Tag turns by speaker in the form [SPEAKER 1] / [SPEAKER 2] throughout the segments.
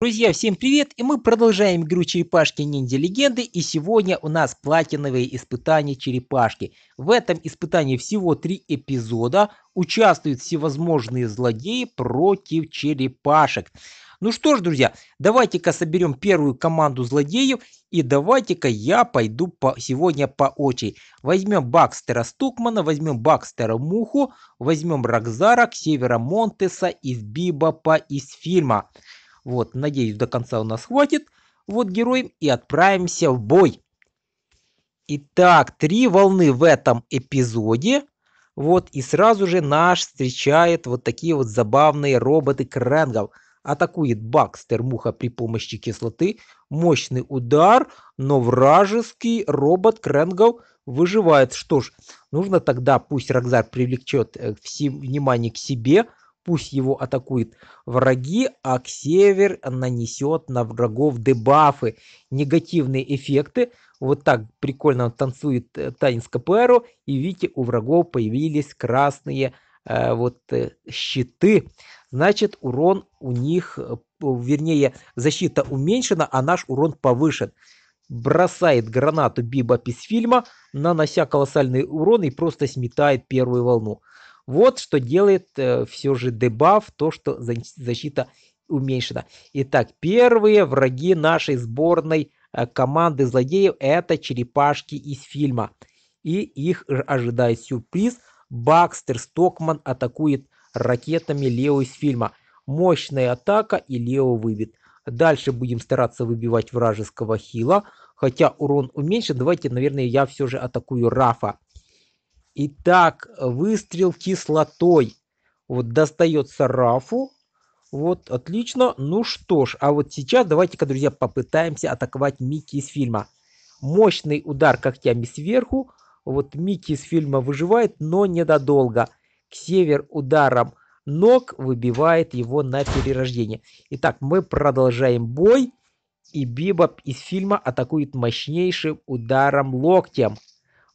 [SPEAKER 1] Друзья, всем привет! И мы продолжаем игру Черепашки Ниндзя Легенды. И сегодня у нас платиновые испытания Черепашки. В этом испытании всего три эпизода. Участвуют всевозможные злодеи против черепашек. Ну что ж, друзья, давайте-ка соберем первую команду злодеев. И давайте-ка я пойду по, сегодня по очереди. Возьмем Бакстера Стукмана, возьмем Бакстера Муху, возьмем Рокзара, Ксевера Монтеса из Бибопа из фильма. Вот, надеюсь, до конца у нас хватит. Вот героем и отправимся в бой. Итак, три волны в этом эпизоде. Вот, и сразу же наш встречает вот такие вот забавные роботы Крэнгов. Атакует Бакстер Муха при помощи кислоты. Мощный удар, но вражеский робот Крэнгов выживает. Что ж, нужно тогда, пусть Рокзар привлечет э, внимание к себе пусть его атакуют враги, а Ксевер нанесет на врагов дебафы, негативные эффекты. Вот так прикольно танцует э, танец КПР, и видите, у врагов появились красные э, вот э, щиты. Значит, урон у них, э, вернее, защита уменьшена, а наш урон повышен бросает гранату Биба из фильма, нанося колоссальный урон и просто сметает первую волну. Вот что делает э, все же дебаф, то, что защита уменьшена. Итак, первые враги нашей сборной э, команды злодеев это черепашки из фильма. И их ожидает сюрприз. Бакстер Стокман атакует ракетами Лео из фильма. Мощная атака и Лео выбит. Дальше будем стараться выбивать вражеского хила. Хотя урон уменьшен, давайте, наверное, я все же атакую Рафа. Итак, выстрел кислотой. Вот достается Рафу. Вот, отлично. Ну что ж, а вот сейчас давайте-ка, друзья, попытаемся атаковать Микки из фильма. Мощный удар когтями сверху. Вот Микки из фильма выживает, но недолго. Ксевер ударом ног выбивает его на перерождение. Итак, мы продолжаем бой. И Бибоп из фильма атакует мощнейшим ударом локтем.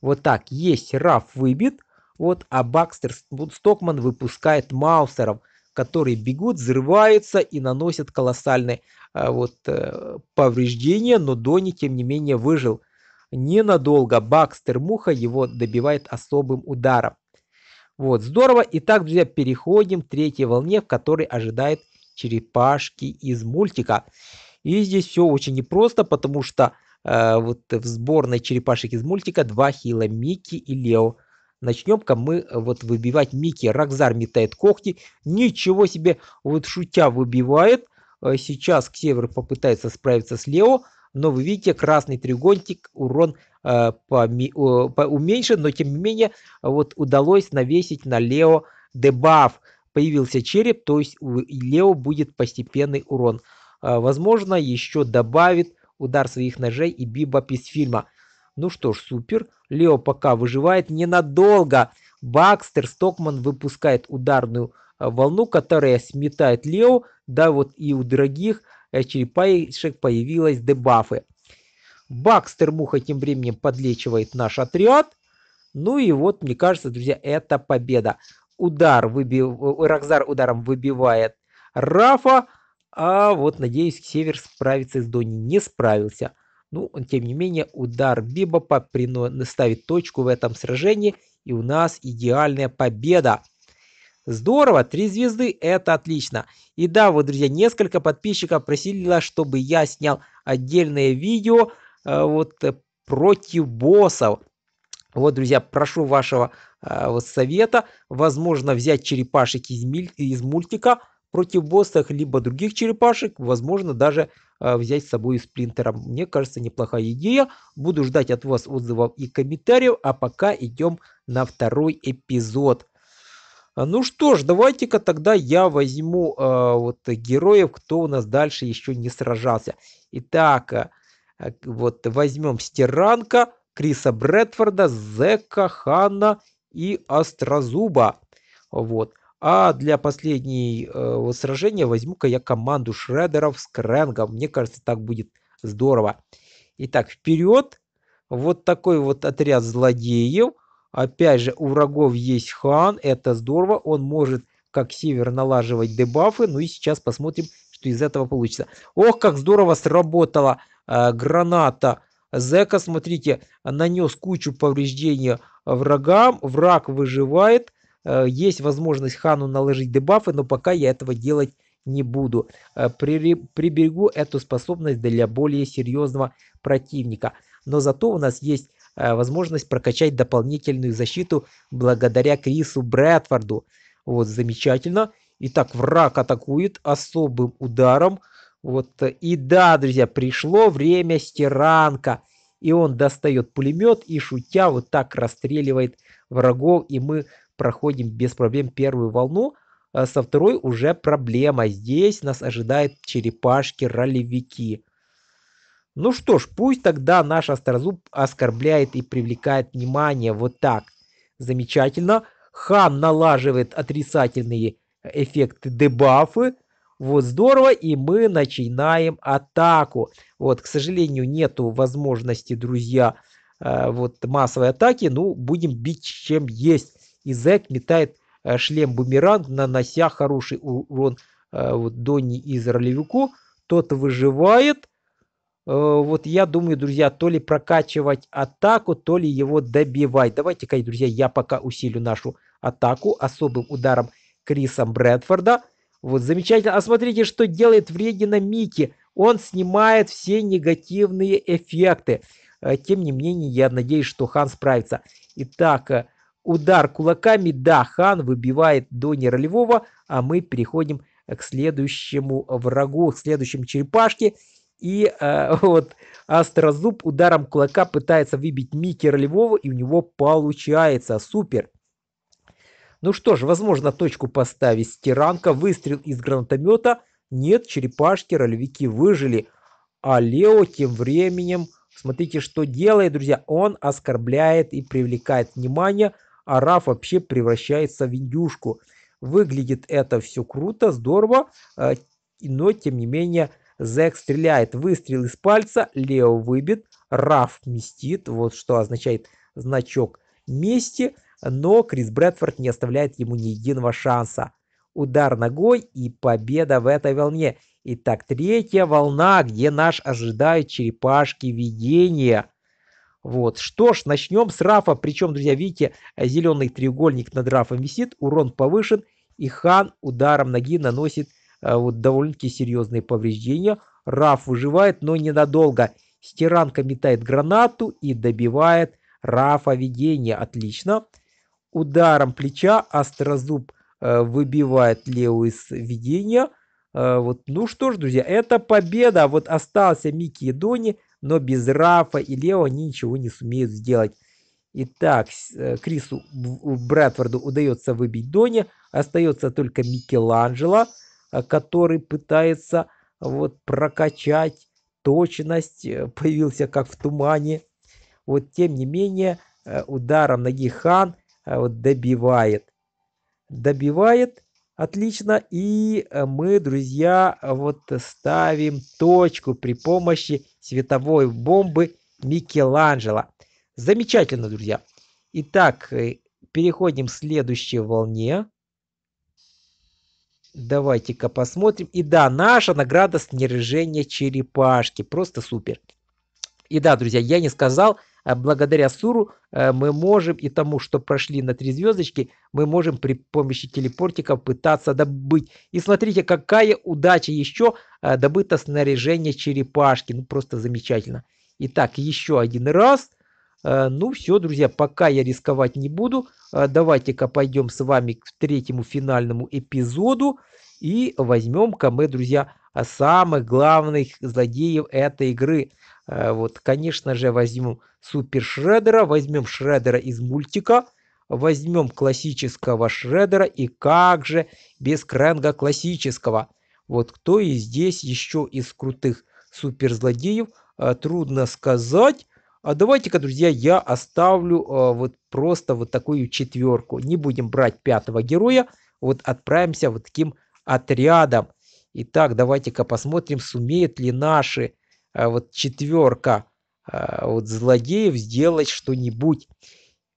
[SPEAKER 1] Вот так, есть Раф выбит, вот, а Бакстер Стокман выпускает Маусеров, которые бегут, взрываются и наносят колоссальные а, вот, э, повреждения, но Дони, тем не менее, выжил. Ненадолго Бакстер Муха его добивает особым ударом. Вот, здорово. Итак, друзья, переходим к третьей волне, в которой ожидает черепашки из мультика. И здесь все очень непросто, потому что Э, вот в сборной черепашек из мультика два хила Микки и Лео. Начнем-ка мы э, вот выбивать Микки. Рокзар метает когти. Ничего себе, вот шутя выбивает. Э, сейчас Ксевер попытается справиться с Лео. Но вы видите, красный треугольник, урон э, по, по, уменьшен, но тем не менее вот удалось навесить на Лео дебаф. Появился череп, то есть у Лео будет постепенный урон. Э, возможно, еще добавит удар своих ножей и Бибоп из фильма. Ну что ж, супер. Лео пока выживает ненадолго. Бакстер Стокман выпускает ударную э, волну, которая сметает Лео. Да, вот и у дорогих э, черепашек появилась дебафы. Бакстер Муха тем временем подлечивает наш отряд. Ну и вот, мне кажется, друзья, это победа. Удар выбив... Э, Рокзар ударом выбивает Рафа. А вот, надеюсь, Север справится с Дони. Не справился. Ну, тем не менее, удар Бибопа ставит точку в этом сражении. И у нас идеальная победа. Здорово, три звезды, это отлично. И да, вот, друзья, несколько подписчиков просили, чтобы я снял отдельное видео э, вот э, против боссов. Вот, друзья, прошу вашего э, вот совета. Возможно, взять черепашек из, из мультика против боссов, либо других черепашек, возможно, даже э, взять с собой сплинтера. Мне кажется, неплохая идея. Буду ждать от вас отзывов и комментариев, а пока идем на второй эпизод. Ну что ж, давайте-ка тогда я возьму э, вот героев, кто у нас дальше еще не сражался. Итак, э, вот возьмем Стиранка, Криса Брэдфорда, Зека, Ханна и Острозуба. Вот. А для последней э, сражения возьму-ка я команду шредеров с Крэнгом. Мне кажется, так будет здорово. Итак, вперед. Вот такой вот отряд злодеев. Опять же, у врагов есть хан. Это здорово. Он может, как север, налаживать дебафы. Ну и сейчас посмотрим, что из этого получится. Ох, как здорово сработала э, граната. Зека, смотрите, нанес кучу повреждений врагам. Враг выживает. Э, есть возможность Хану наложить дебафы, но пока я этого делать не буду. Э, приберегу эту способность для более серьезного противника. Но зато у нас есть э, возможность прокачать дополнительную защиту благодаря Крису Брэдфорду. Вот, замечательно. Итак, враг атакует особым ударом. Вот, и да, друзья, пришло время стиранка. И он достает пулемет и шутя вот так расстреливает врагов. И мы проходим без проблем первую волну. А со второй уже проблема. Здесь нас ожидают черепашки-ролевики. Ну что ж, пусть тогда наш острозуб оскорбляет и привлекает внимание. Вот так. Замечательно. Хан налаживает отрицательные эффекты дебафы. Вот здорово, и мы начинаем атаку. Вот, к сожалению, нету возможности, друзья, э, вот массовой атаки. Ну, будем бить чем есть. И Зек метает Э, шлем-бумеранг, нанося хороший урон э, вот, Донни из ролевику. Тот выживает. Э, вот я думаю, друзья, то ли прокачивать атаку, то ли его добивать. Давайте-ка, друзья, я пока усилю нашу атаку особым ударом Крисом Брэдфорда. Вот замечательно. А смотрите, что делает вредина Микки. Он снимает все негативные эффекты. Тем не менее, я надеюсь, что Хан справится. Итак, Удар кулаками, да, хан выбивает Дони ролевого, а мы переходим к следующему врагу, к следующему черепашке. И э, вот Астрозуб ударом кулака пытается выбить Микки ролевого, и у него получается. Супер. Ну что ж, возможно точку поставить стиранка. Выстрел из гранатомета. Нет, черепашки, ролевики выжили. А Лео тем временем, смотрите, что делает, друзья. Он оскорбляет и привлекает внимание а Раф вообще превращается в индюшку. Выглядит это все круто, здорово, э, но тем не менее Зек стреляет. Выстрел из пальца, Лео выбит, Раф местит, вот что означает значок мести, но Крис Брэдфорд не оставляет ему ни единого шанса. Удар ногой и победа в этой волне. Итак, третья волна, где наш ожидают черепашки видения. Вот. Что ж, начнем с рафа. Причем, друзья, видите, зеленый треугольник над рафом висит, урон повышен, и хан ударом ноги наносит а, вот довольно-таки серьезные повреждения. Раф выживает, но ненадолго. Стиранка метает гранату и добивает Рафа видение. Отлично. Ударом плеча Острозуб э, выбивает Лео из видения. Э, вот. Ну что ж, друзья, это победа. Вот остался Микки и Дони но без Рафа и Лео они ничего не сумеют сделать. Итак, э, Крису Брэдфорду удается выбить Дони, остается только Микеланджело, э, который пытается вот прокачать точность, э, появился как в тумане. Вот тем не менее, ударом ноги Хан вот добивает. Добивает Отлично. И э, мы, друзья, вот ставим точку при помощи световой бомбы Микеланджело. Замечательно, друзья. Итак, э, переходим к следующей волне. Давайте-ка посмотрим. И да, наша награда снаряжения черепашки. Просто супер. И да, друзья, я не сказал, благодаря Суру э, мы можем и тому, что прошли на три звездочки, мы можем при помощи телепортиков пытаться добыть. И смотрите, какая удача еще э, добыто снаряжение черепашки. Ну, просто замечательно. Итак, еще один раз. Э, ну, все, друзья, пока я рисковать не буду. Давайте-ка пойдем с вами к третьему финальному эпизоду. И возьмем-ка мы, друзья, самых главных злодеев этой игры – Э, вот, конечно же, возьмем Супер Шредера, возьмем Шредера из мультика, возьмем классического Шредера и как же без Кренга классического. Вот кто и здесь еще из крутых суперзлодеев, э, трудно сказать. А давайте-ка, друзья, я оставлю э, вот просто вот такую четверку. Не будем брать пятого героя, вот отправимся вот таким отрядом. Итак, давайте-ка посмотрим, сумеют ли наши а вот четверка а, вот злодеев сделать что-нибудь.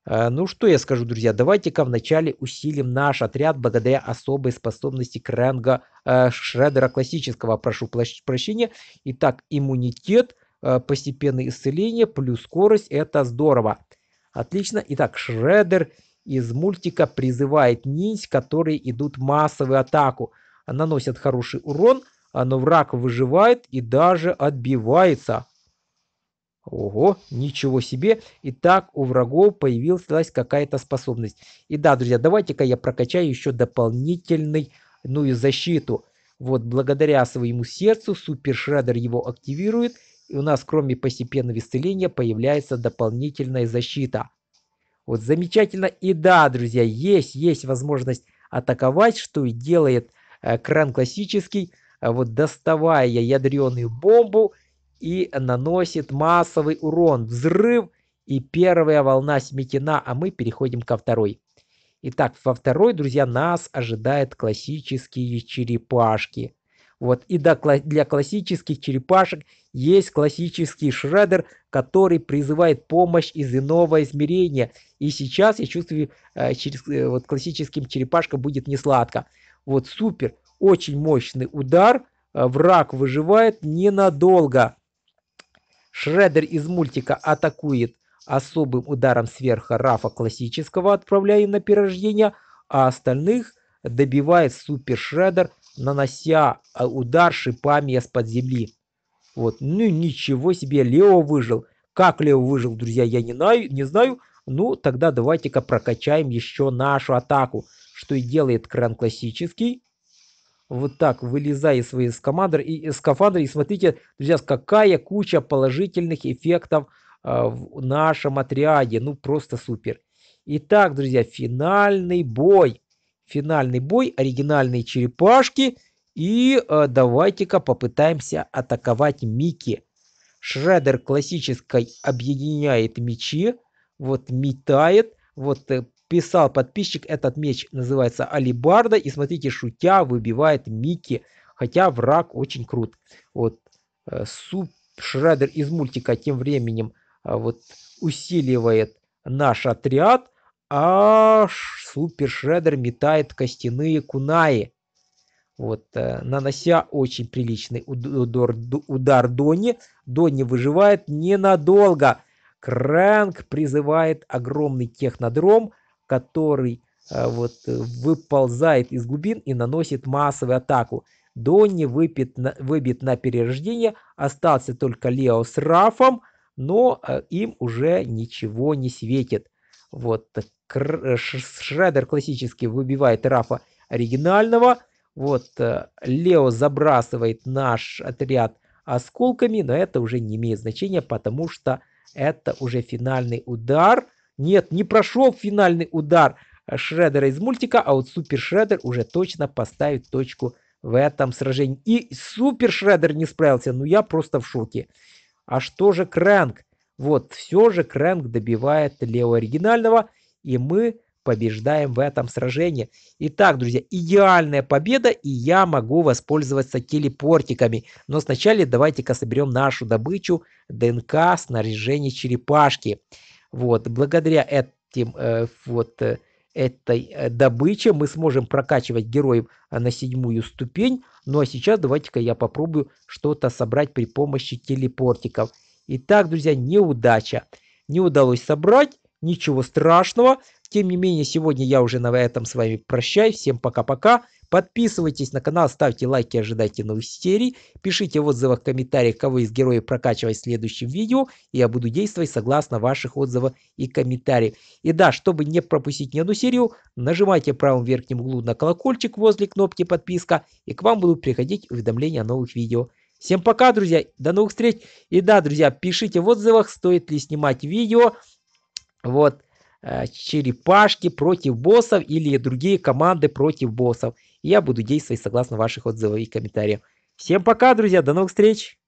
[SPEAKER 1] Э, ну что я скажу, друзья, давайте-ка вначале усилим наш отряд благодаря особой способности Кренга э, Шредера классического, прошу прощения. Итак, иммунитет, э, постепенное исцеление плюс скорость, это здорово. Отлично. Итак, Шредер из мультика призывает ниндзь, которые идут массовую атаку. Наносят хороший урон, но враг выживает и даже отбивается. Ого, ничего себе. Итак, у врагов появилась какая-то способность. И да, друзья, давайте-ка я прокачаю еще дополнительную ну, защиту. Вот, благодаря своему сердцу Супер Шредер его активирует. И у нас, кроме постепенного исцеления, появляется дополнительная защита. Вот, замечательно. И да, друзья, есть, есть возможность атаковать, что и делает э, кран классический. Вот, доставая ядреную бомбу и наносит массовый урон. Взрыв и первая волна сметена, а мы переходим ко второй. Итак, во второй, друзья, нас ожидают классические черепашки. Вот, и для классических черепашек есть классический шредер, который призывает помощь из иного измерения. И сейчас я чувствую, э, через э, вот классическим черепашкам будет не сладко. Вот супер, очень мощный удар, э, враг выживает ненадолго. Шредер из мультика атакует особым ударом сверху Рафа классического, отправляя на перерождение, а остальных добивает Супер Шредер, нанося а, удар шипами из-под земли. Вот, ну ничего себе, Лео выжил. Как Лео выжил, друзья, я не знаю, не знаю. Ну, тогда давайте-ка прокачаем еще нашу атаку. Что и делает Кран классический вот так вылезая из своей скафандра и, скафандра. И смотрите, друзья, какая куча положительных эффектов э, в нашем отряде. Ну, просто супер. Итак, друзья, финальный бой. Финальный бой, оригинальные черепашки. И э, давайте-ка попытаемся атаковать Микки. Шредер классической объединяет мечи. Вот метает. Вот э, писал подписчик, этот меч называется Алибарда. И смотрите, шутя выбивает Микки, хотя враг очень крут. Вот э, Суп Шредер из мультика тем временем э, вот усиливает наш отряд, а Супер Шредер метает костяные кунаи. Вот, э, нанося очень приличный удар, удар Дони. Дони выживает ненадолго. Крэнк призывает огромный технодром – который э, вот э, выползает из глубин и наносит массовую атаку. Донни выпит на, выбит на перерождение, остался только Лео с Рафом, но э, им уже ничего не светит. Вот Шредер классически выбивает Рафа оригинального. Вот Лео забрасывает наш отряд осколками, но это уже не имеет значения, потому что это уже финальный удар. Нет, не прошел финальный удар Шредера из мультика, а вот Супер Шредер уже точно поставит точку в этом сражении. И Супер Шредер не справился, ну я просто в шоке. А что же Крэнк? Вот, все же Крэнк добивает Лео оригинального, и мы побеждаем в этом сражении. Итак, друзья, идеальная победа, и я могу воспользоваться телепортиками. Но сначала давайте-ка соберем нашу добычу ДНК снаряжения черепашки. Вот, благодаря этим э, вот э, этой э, добыче мы сможем прокачивать героев на седьмую ступень. Ну а сейчас давайте-ка я попробую что-то собрать при помощи телепортиков. Итак, друзья, неудача. Не удалось собрать, ничего страшного. Тем не менее, сегодня я уже на этом с вами прощаюсь. Всем пока-пока. Подписывайтесь на канал, ставьте лайки, ожидайте новых серий. Пишите в отзывах, комментариях, кого из героев прокачивать в следующем видео. И я буду действовать согласно ваших отзывов и комментариев. И да, чтобы не пропустить ни одну серию, нажимайте в правом верхнем углу на колокольчик возле кнопки подписка. И к вам будут приходить уведомления о новых видео. Всем пока, друзья, до новых встреч. И да, друзья, пишите в отзывах, стоит ли снимать видео. Вот Э, черепашки против боссов или другие команды против боссов. Я буду действовать согласно ваших отзывов и комментариев. Всем пока, друзья, до новых встреч!